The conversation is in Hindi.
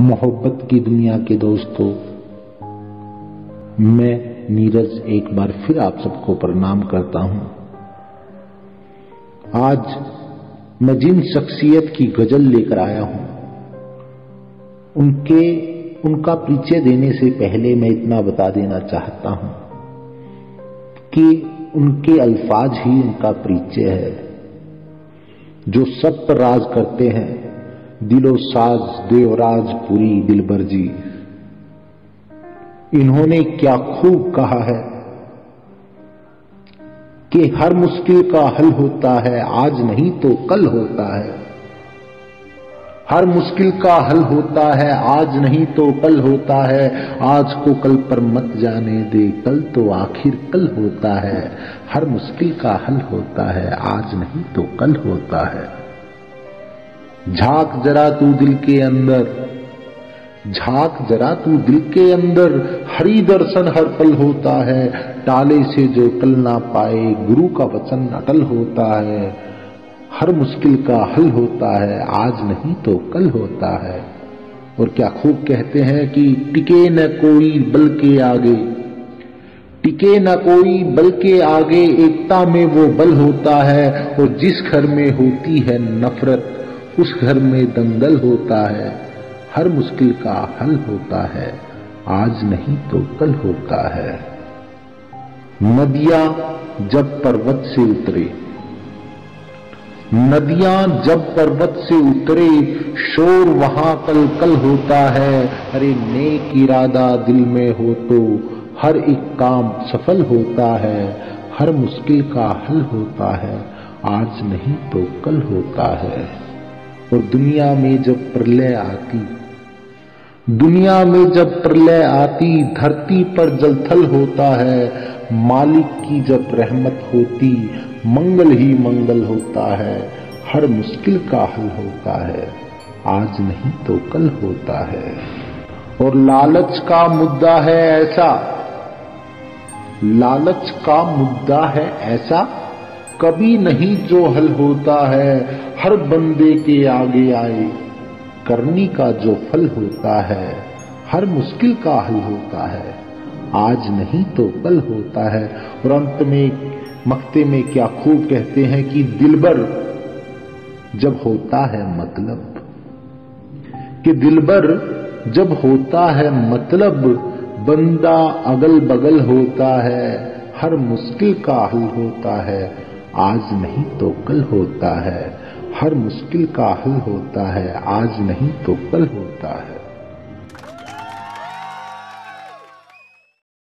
मोहब्बत की दुनिया के दोस्तों, मैं नीरज एक बार फिर आप सबको प्रणाम करता हूँ। आज मैं जिन शख्सियत की गज़ल लेकर आया हूँ, उनके, उनका परिचय देने से पहले मैं इतना बता देना चाहता हूँ कि उनके अल्फाज ही उनका परिचय है, जो सब पर राज करते हैं। दिलो साज देवराज पुरी दिलबर जी। इन्होंने क्या खूब कहा है कि हर मुश्किल का हल होता है, आज नहीं तो कल होता है। हर मुश्किल का हल होता है, आज नहीं तो कल होता है। आज को कल पर मत जाने दे, कल तो आखिर कल होता है। हर मुश्किल का हल होता है, आज नहीं तो कल होता है। झाँक जरा तू दिल के अंदर, झाँक जरा तू दिल के अंदर, हरि दर्शन हर पल होता है, टाले से जो कल ना पाए, गुरु का वचन अटल होता है, हर मुश्किल का हल होता है, आज नहीं तो कल होता है। और क्या खूब कहते हैं कि टिके न कोई बल के आगे, टिके न कोई बल के आगे, एकता में वो बल होता है, और जिस घर में होती है नफरत उस घर में दंगल होता है, हर मुश्किल का हल होता है, आज नहीं तो कल होता है। नदियाँ जब पर्वत से उतरे, नदियाँ जब पर्वत से उतरे, शोर वहाँ कल कल होता है, अरे नेक इरादा दिल में हो तो हर एक काम सफल होता है, हर मुश्किल का हल होता है, आज नहीं तो कल होता है। और दुनिया में जब प्रलय आती, दुनिया में जब प्रलय आती, धरती पर जलथल होता है, मालिक की जब रहमत होती, मंगल ही मंगल होता है, हर मुश्किल का हल होता है, आज नहीं तो कल होता है। और लालच का मुद्दा है ऐसा, लालच का मुद्दा है ऐसा कभी नहीं जो हल होता है, हर बंदे के आगे आए। करनी का जो फल होता है, हर मुश्किल का हल होता है। आज नहीं तो कल होता है। और अंत में, मक्ते में क्या खूब कहते हैं कि दिलबर, जब होता है मतलब। कि दिलबर, जब होता है मतलब बंदा अगल बगल होता है, हर मुश्किल का हल होता है। आज नहीं तो कल होता है। हर मुश्किल का हल होता है। आज नहीं तो कल होता है।